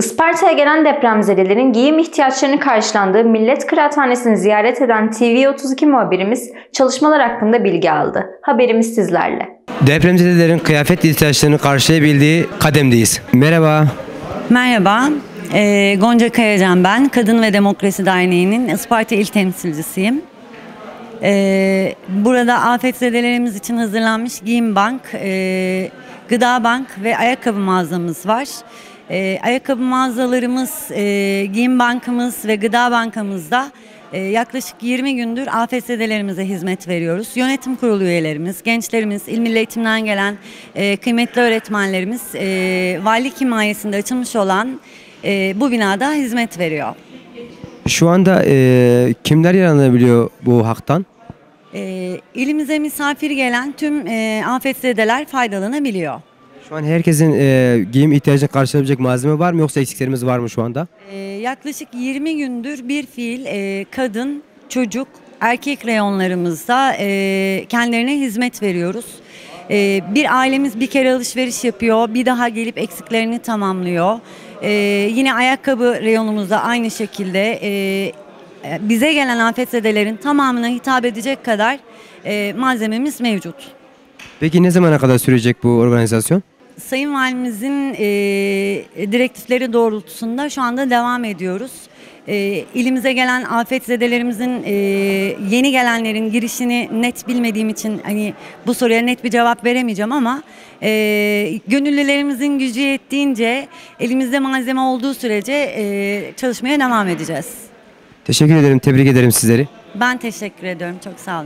Isparta'ya gelen depremzedelerin giyim ihtiyaçlarını karşılandığı Millet Kıraathanesi'ni ziyaret eden TV32 muhabirimiz çalışmalar hakkında bilgi aldı. Haberimiz sizlerle. Depremzedelerin kıyafet ihtiyaçlarını karşılayabildiği kademdeyiz. Merhaba. Merhaba, e, Gonca Kayacan ben. Kadın ve Demokrasi Derneği'nin Isparta İl Temsilcisiyim. E, burada afetzedelerimiz için hazırlanmış giyim bank, e, gıda bank ve ayakkabı mağazamız var. E, ayakkabı mağazalarımız, e, giyim bankımız ve gıda bankamızda e, yaklaşık 20 gündür afetzedelerimize hizmet veriyoruz. Yönetim kurulu üyelerimiz, gençlerimiz, il milli eğitimden gelen e, kıymetli öğretmenlerimiz e, valilik himayesinde açılmış olan e, bu binada hizmet veriyor. Şu anda e, kimler yararlanabiliyor bu haktan? E, ilimize misafir gelen tüm e, afetzedeler faydalanabiliyor. Şu an herkesin e, giyim ihtiyacını karşılayabilecek malzeme var mı yoksa eksiklerimiz var mı şu anda? E, yaklaşık 20 gündür bir fiil e, kadın, çocuk, erkek reyonlarımızda e, kendilerine hizmet veriyoruz. E, bir ailemiz bir kere alışveriş yapıyor, bir daha gelip eksiklerini tamamlıyor. E, yine ayakkabı reyonumuzda aynı şekilde e, bize gelen afetzedelerin tamamına hitap edecek kadar e, malzememiz mevcut. Peki ne zamana kadar sürecek bu organizasyon? Sayın Valimizin e, direktifleri doğrultusunda şu anda devam ediyoruz. E, ilimize gelen afetzedelerimizin e, yeni gelenlerin girişini net bilmediğim için hani bu soruya net bir cevap veremeyeceğim ama e, gönüllülerimizin gücü yettiğince elimizde malzeme olduğu sürece e, çalışmaya devam edeceğiz. Teşekkür ederim, tebrik ederim sizleri. Ben teşekkür ediyorum. Çok sağ olun.